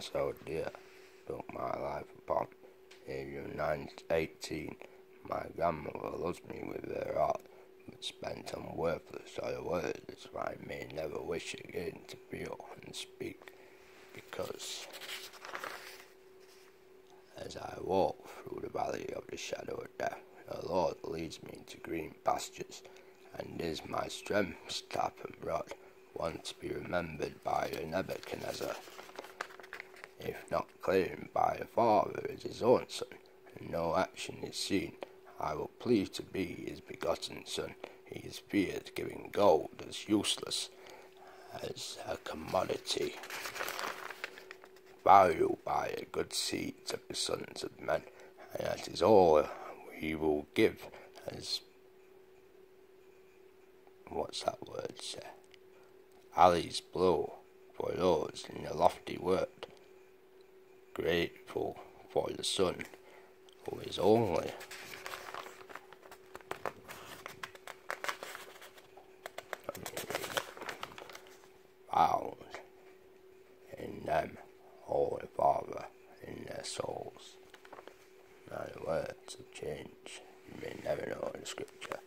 so dear, took my life upon. Here you nine eighteen, my grandmother loves me with her heart, but spent on worthless other words I may never wish again to feel and speak, because as I walk through the valley of the shadow of death, the Lord leads me to green pastures, and is my strength, staff and rod, one to be remembered by Nebuchadnezzar, if not claimed by a father as his own son, and no action is seen. I will please to be his begotten son. He is feared, giving gold as useless as a commodity, Value by a good seed of the sons of men, and that is all he will give as what's that word say? Ali's blow for those in the lofty word, grateful for the son who is only found in them, Holy Father, in their souls. Now the words of change you may never know in Scripture.